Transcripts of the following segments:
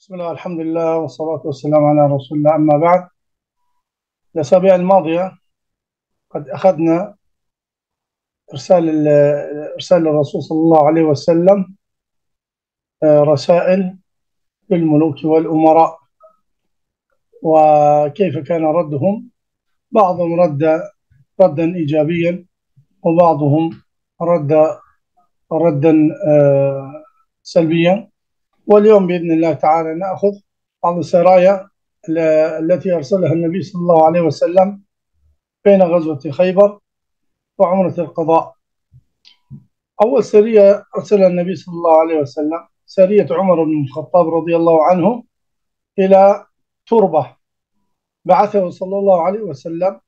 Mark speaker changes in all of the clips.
Speaker 1: بسم الله الحمد لله والصلاة والسلام على رسول الله. أما بعد الأسابيع الماضية قد أخذنا إرسال إرسال الرسول صلى الله عليه وسلم آه، رسائل للملوك والأمراء. وكيف كان ردهم؟ بعضهم رد ردا إيجابيا وبعضهم رد ردا آه، سلبيا. واليوم بإذن الله تعالى نأخذ بعض السرايا التي أرسلها النبي صلى الله عليه وسلم بين غزوة خيبر وعمرة القضاء. أول سرية أرسلها النبي صلى الله عليه وسلم سرية عمر بن الخطاب رضي الله عنه إلى تربة. بعثه صلى الله عليه وسلم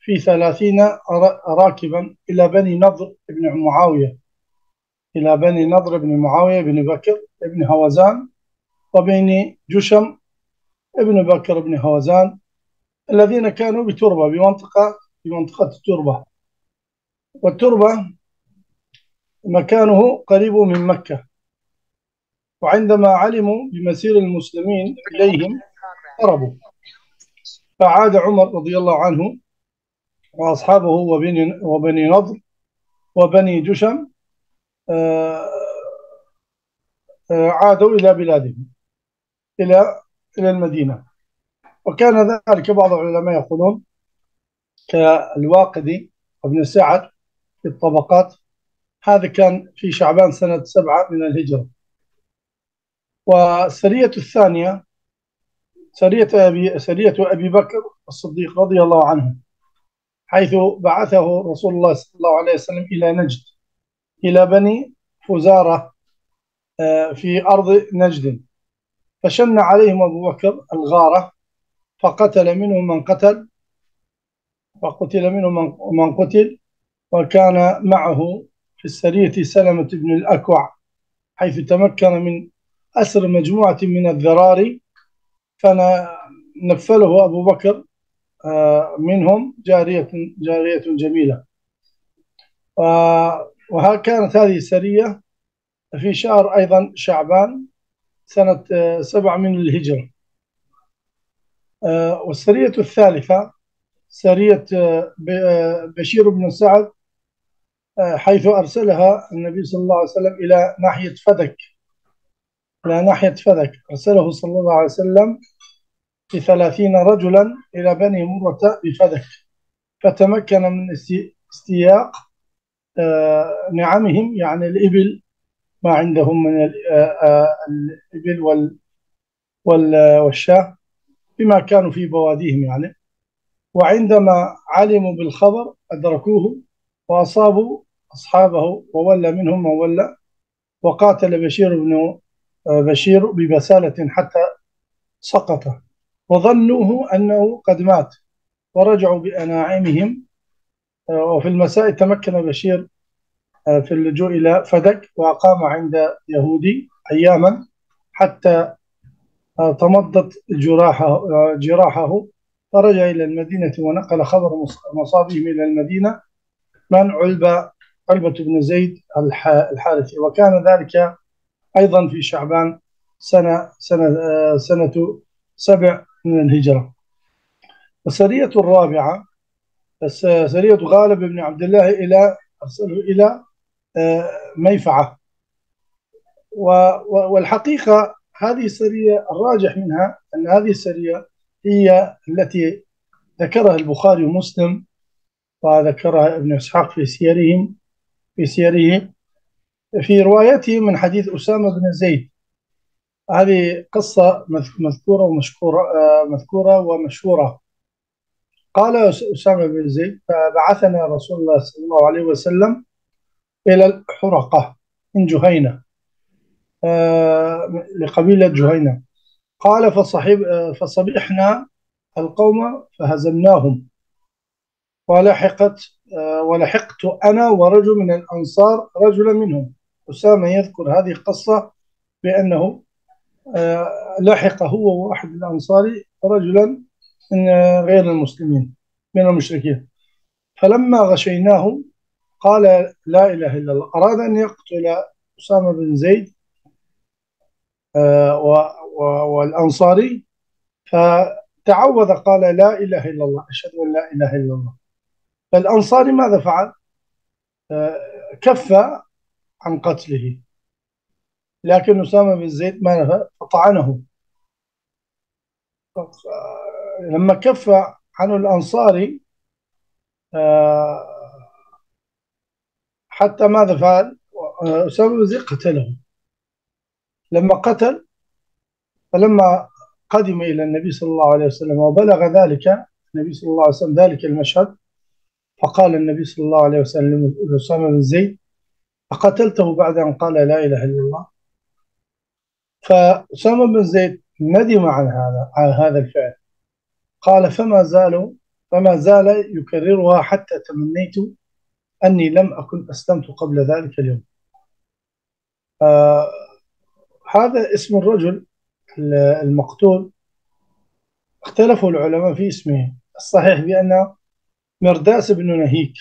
Speaker 1: في ثلاثين راكبا إلى بني نضر بن معاوية. إلى بني نضر بن معاوية بن بكر بن هوزان وبين جشم ابن بكر بن هوزان الذين كانوا بتربة بمنطقة بمنطقة التربة. والتربة مكانه قريب من مكة. وعندما علموا بمسير المسلمين إليهم هربوا. فعاد عمر رضي الله عنه وأصحابه وبني, وبني نضر وبني جشم عادوا إلى بلادهم إلى إلى المدينة. وكان ذلك بعض العلماء يقولون كالواقدي وابن سعد في الطبقات هذا كان في شعبان سنة سبعة من الهجرة. والسرية الثانية سرية أبي, سرية أبي بكر الصديق رضي الله عنه حيث بعثه رسول الله صلى الله عليه وسلم إلى نجد. إلى بني فزارة آه، في أرض نجد. فشن عليهم أبو بكر الغارة فقتل منهم من قتل وقتل منهم من قتل وكان معه في السرية سلمة بن الأكوع حيث تمكن من أسر مجموعة من الذراري فنفله أبو بكر آه، منهم جارية جارية جميلة. وكانت هذه السرية في شهر أيضا شعبان سنة آه، سبع من الهجرة. آه، والسرية الثالثة سرية آه، بشير بن سعد حيث أرسلها النبي صلى الله عليه وسلم إلى ناحية فدك. إلى ناحية فدك. أرسله صلى الله عليه وسلم بثلاثين رجلا إلى بني مرة بفدك. فتمكن من استياق نعمهم يعني الإبل ما عندهم من الإبل والشاة بما كانوا في بواديهم يعني. وعندما علموا بالخبر أدركوه وأصابوا أصحابه وولى منهم ما ولى وقاتل بشير بن بشير ببسالة حتى سقط. وظنوه أنه قد مات ورجعوا بأناعمهم وفي المساء تمكن بشير آه، في اللجوء إلى فدك وأقام عند يهودي أياما حتى آه، تمضت جراحه, آه، جراحه فرجع إلى المدينة ونقل خبر مصابهم إلى المدينة. من علبة علبة بن زيد الحارثي. وكان ذلك أيضا في شعبان سنة سنة سنة سبع من الهجرة. السرية الرابعة سرية غالب بن عبد الله إلى أرسله إلى ميفعة. والحقيقة هذه السرية الراجح منها أن هذه السرية هي التي ذكرها البخاري ومسلم وذكرها ابن إسحاق في سيرهم في سيره في روايته من حديث أسامة بن زيد. هذه قصة مذكورة ومشكورة مذكورة ومشهورة. قال أسامة بن زيد فبعثنا رسول الله صلى الله عليه وسلم إلى الحرقة من جهينة آه، لقبيلة جهينة. قال فصحب آه، فصبحنا القوم فهزمناهم ولحقت آه، ولحقت أنا ورجل من الأنصار رجلا منهم. أسامة يذكر هذه القصة بأنه لحق هو وواحد الأنصار رجلا من غير المسلمين من المشركين. فلما غشيناه قال لا إله إلا الله. أراد أن يقتل أسامة بن زيد آه، والأنصاري فتعوذ قال لا إله إلا الله أشهد أن لا إله إلا الله. فالأنصاري ماذا فعل؟ كف عن قتله. لكن أسامة بن زيد ما نفع فطعنه. لما كف عنه الأنصاري حتى ماذا فعل؟ أسامة بن زيد قتله. لما قتل فلما قدم إلى النبي صلى الله عليه وسلم وبلغ ذلك النبي صلى الله عليه وسلم ذلك المشهد فقال النبي صلى الله عليه وسلم لأسامة بن زيد أقتلته بعد أن قال لا إله إلا الله؟ فأسامة بن زيد ندم عن هذا عن هذا الفعل. قال فما زالوا فما زال يكررها حتى تمنيت أني لم أكن أسلمت قبل ذلك اليوم. آه هذا اسم الرجل المقتول. اختلفوا العلماء في اسمه. الصحيح بأنه مرداس بن نهيك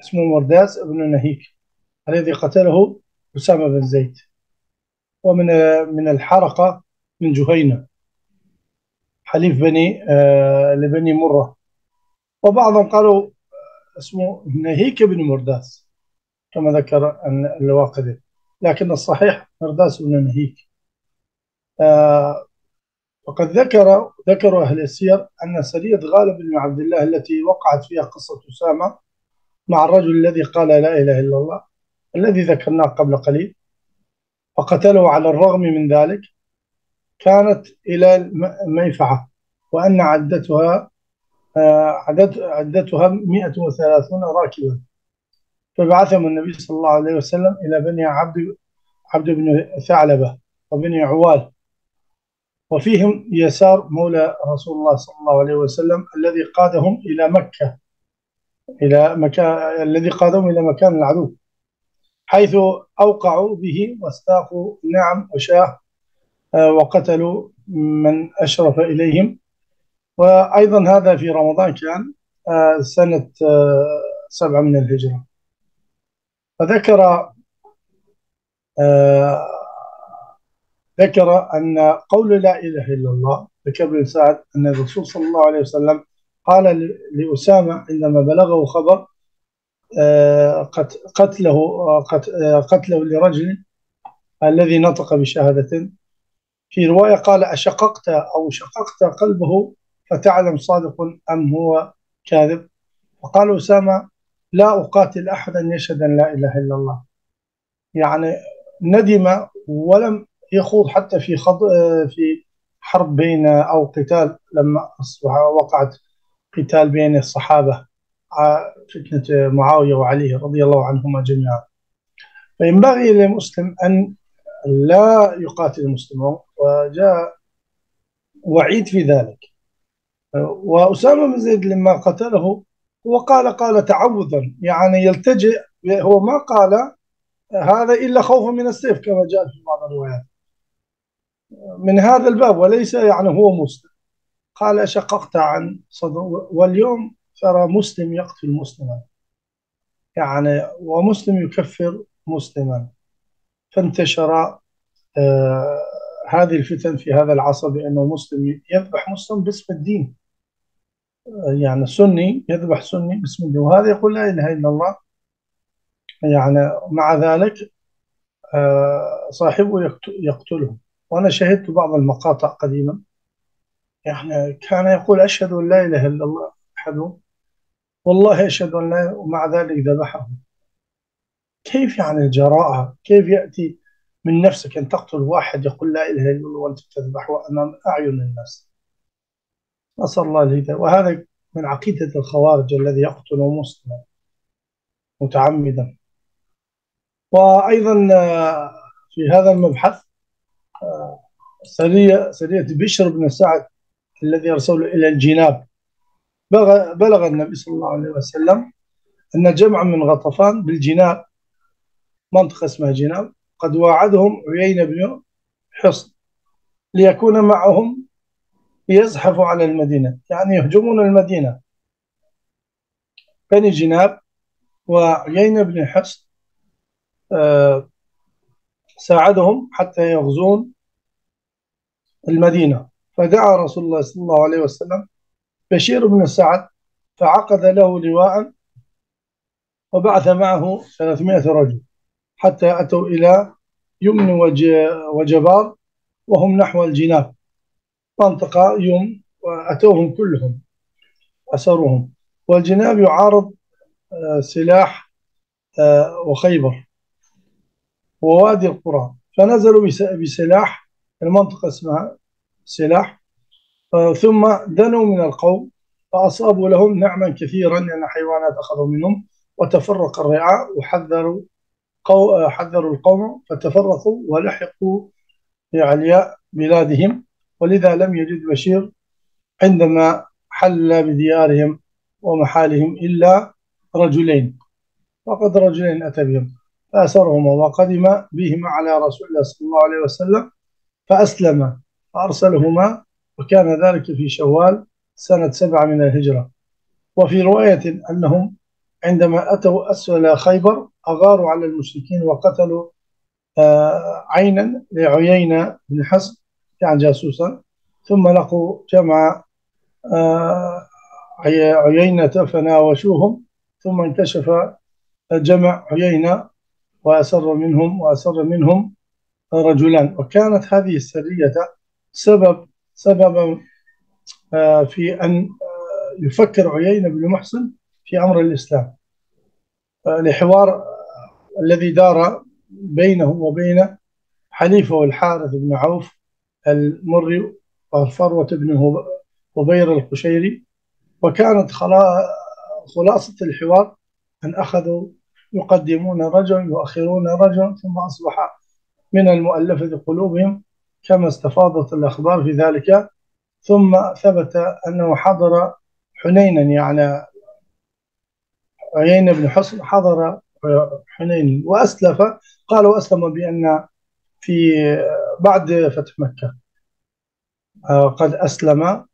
Speaker 1: اسمه مرداس بن نهيك الذي قتله أسامة بن زيد ومن من الحرقة من جهينة. حليف بني آه لبني مرة. وبعضهم قالوا اسمه نهيك بن مرداس كما ذكر الواقدي. لكن الصحيح مرداس بن نهيك. آه وقد ذكر ذكر أهل السير أن سرية غالب بن عبد الله التي وقعت فيها قصة أسامة مع الرجل الذي قال لا إله إلا الله الذي ذكرناه قبل قليل فقتله على الرغم من ذلك. كانت إلى الميفعة وأن عدتها آه، عدت عدتها 130 راكبا. فبعثهم النبي صلى الله عليه وسلم إلى بني عبد عبد بن ثعلبة وبني عوال. وفيهم يسار مولى رسول الله صلى الله عليه وسلم الذي قادهم إلى مكة إلى مكان الذي قادهم إلى مكان العدو حيث أوقعوا به واستاقوا نعم وشاه وقتلوا من أشرف إليهم. وأيضا هذا في رمضان كان آه، سنة آه، سبعة من الهجرة. فذكر ذكر أن قول لا إله إلا الله بن سعد أن الرسول صلى الله عليه وسلم قال لأسامة عندما بلغه خبر آه، قتله آه، قتله لرجل الذي نطق بشهادة في رواية قال أشققت أو شققت قلبه فتعلم صادق أم هو كاذب؟ فقال أسامة لا أقاتل أحدا يشهد أن لا إله إلا الله. يعني ندم ولم يخوض حتى في خض... في حرب بين أو قتال لما أصبح وقعت قتال بين الصحابة فتنة معاوية وعلي رضي الله عنهما جميعا. فينبغي للمسلم أن لا يقاتل المسلمون وجاء وعيد في ذلك. وأسامة بن زيد لما قتله هو قال قال تعوذا يعني يلتجئ هو ما قال هذا إلا خوفا من السيف كما جاء في بعض الروايات. من هذا الباب وليس يعني هو مسلم. قال شققت عن صدر واليوم ترى مسلم يقتل مسلما. يعني ومسلم يكفر مسلما. فانتشر آه هذه الفتن في هذا العصر بأنه مسلم يذبح مسلم باسم الدين. آه يعني سني يذبح سني باسم الدين. وهذا يقول لا إله إلا الله. يعني مع ذلك آه صاحبه يقتله وأنا شهدت بعض المقاطع قديما. يعني كان يقول أشهد أن لا إله إلا الله أحد. والله أشهد أن لا ومع ذلك ذبحه كيف يعني الجراءة؟ كيف يأتي من نفسك أن تقتل واحد يقول لا إله إلا الله وأنت تذبحه أمام أعين الناس؟ نسأل الله الهداية. وهذا من عقيدة الخوارج الذي يقتل مسلما متعمدا. وأيضا آه، في هذا المبحث آه، سرية سرية بشر بن سعد الذي أرسله إلى الجناب. بلغ النبي صلى الله عليه وسلم أن جمع من غطفان بالجناب منطقة اسمها جناب قد واعدهم عيين بن حصن ليكون معهم يزحفوا على المدينة يعني يهجمون المدينة. بني جناب وعيين بن حصن آه، ساعدهم حتى يغزون المدينة. فدعا رسول الله صلى الله عليه وسلم بشير بن سعد فعقد له لواء وبعث معه 300 رجل. حتى أتوا إلى يمن وجبار وهم نحو الجناب. منطقة يوم وأتوهم كلهم أسروهم والجناب يعارض آه، سلاح آه، وخيبر ووادي القرى. فنزلوا بسلاح المنطقة اسمها سلاح آه، ثم دنوا من القوم فأصابوا لهم نعما كثيرا لأن حيوانات أخذوا منهم وتفرق الرعاء وحذروا قو... حذروا القوم فتفرقوا ولحقوا بعلياء بلادهم. ولذا لم يجد بشير عندما حل بديارهم ومحالهم إلا رجلين. فقد رجلين أتى بهم فأسرهما وقدم بهما على رسول الله صلى الله عليه وسلم فأسلم فأرسلهما وكان ذلك في شوال سنة سبعة من الهجرة. وفي رواية أنهم عندما أتوا أسفل خيبر أغاروا على المشركين وقتلوا آه، عينا لعيينة بن حسن كان جاسوسا. ثم لقوا جمع آه، عيينة فناوشوهم. ثم انكشف جمع عيينة وأسر منهم وأسر منهم رجلان وكانت هذه السرية سبب سببا آه، في أن يفكر عيينة بن محسن في أمر الإسلام. لحوار الذي دار بينه وبين حليفة الحارث بن عوف المري وفروة بن هبير القشيري وكانت خلاصة الحوار أن أخذوا يقدمون رجل يؤخرون رجل ثم أصبح من المؤلفة قلوبهم كما استفاضت الأخبار في ذلك. ثم ثبت أنه حضر حنينا يعني عيين بن حصن حضر حنين وأسلف قال وأسلم بأن في بعد فتح مكة. آه، قد أسلم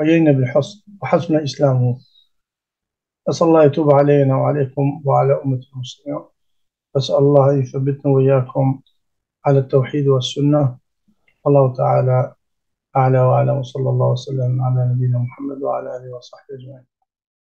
Speaker 1: عيين بن حصن وحسن إسلامه. أسأل الله يتوب علينا وعليكم وعلى أمة المسلمين. أسأل الله يثبتنا وإياكم على التوحيد والسنة. الله تعالى أعلى وأعلم وصلى الله وسلم على نبينا محمد وعلى آله وصحبه أجمعين.